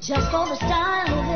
just for the style